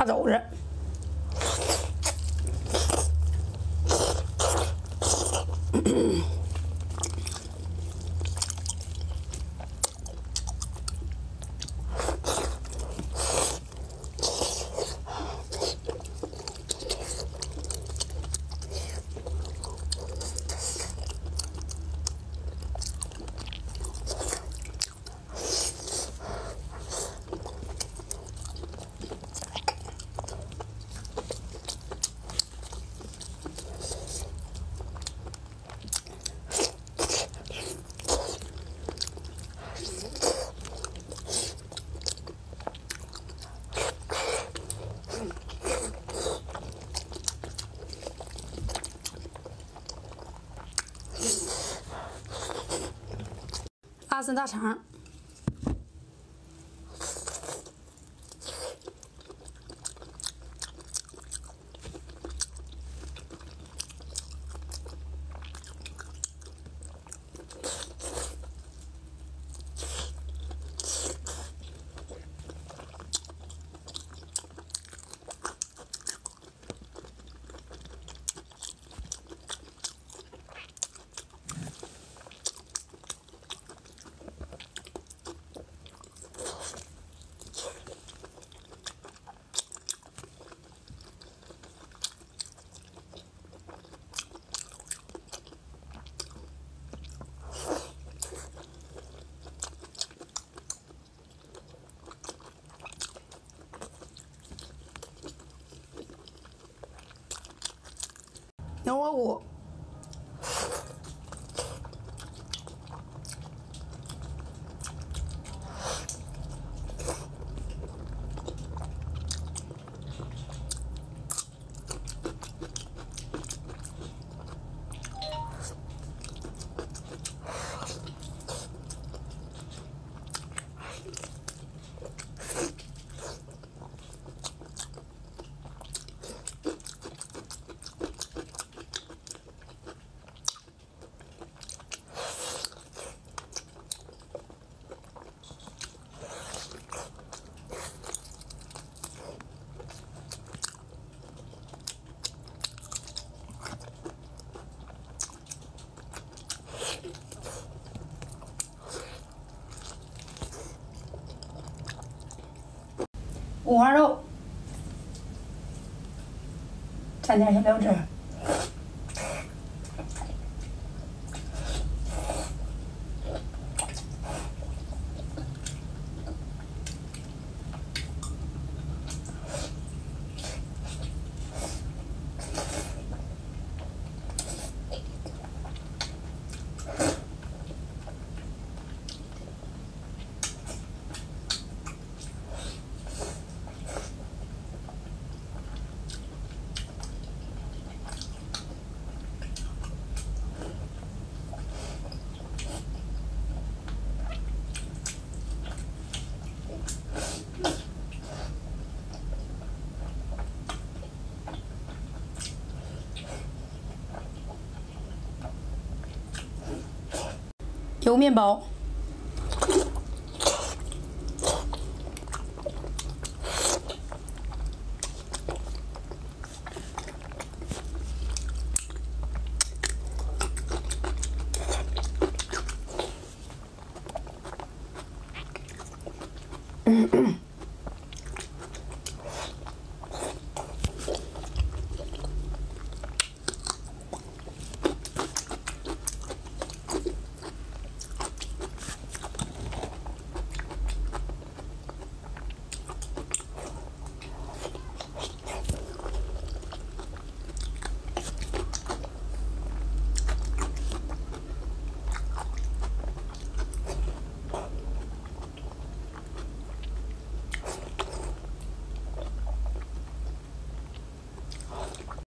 大肘子。大参大肠。等我五。五花肉，蘸点小料汁。油面包。嗯嗯